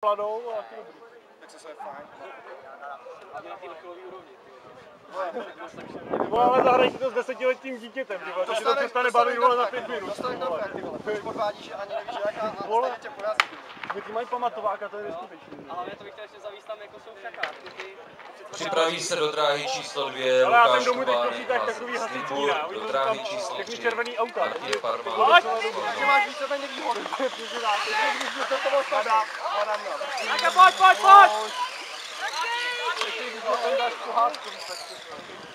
Pladou a dobrý. Tak se je fajn. Hlavně na té vrcholový úrovni. Ty vole, ale zahraj si to s desetiletým dítětem, ty vole, to si to přestane bavit vole za pět minut. Dostanek na projekt, ty vole. Už podvádíš, že ani nevíš jak a stejně tě porazí. Ty mají pamatováka, to je neskutečný. A hlavně to bych chtěl ještě zavíst tam jako jsou ty Připraví se do dráhy číslo dvě Ale Lukáš domů teď počítáš takový do dráhy číslo tři červený auta. Martin. Pojď! Máš víceméně výhodu. Tak, na. Tak pojď, pojď, pojď! Pohádku, tak to